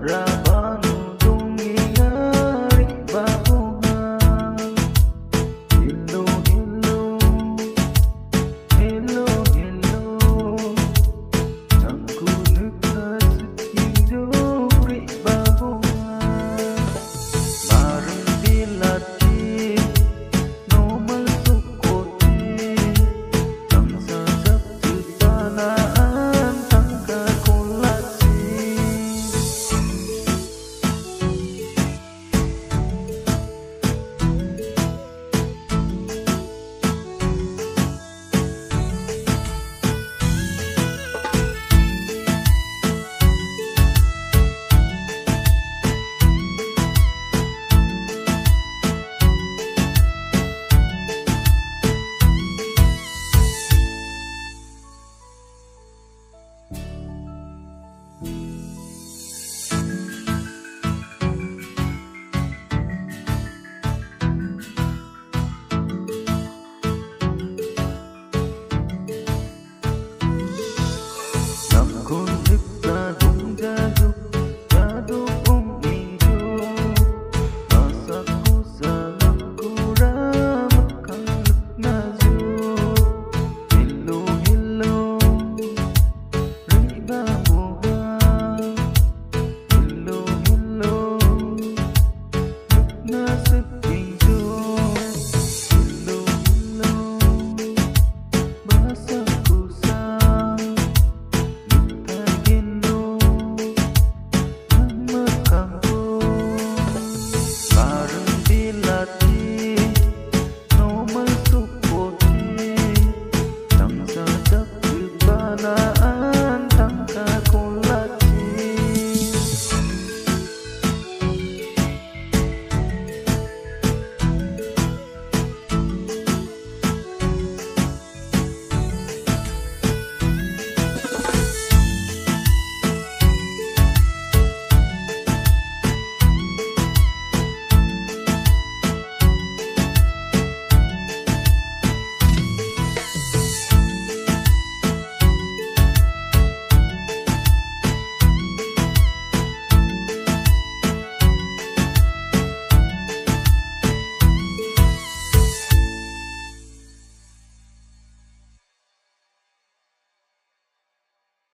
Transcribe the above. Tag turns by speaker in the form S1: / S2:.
S1: run.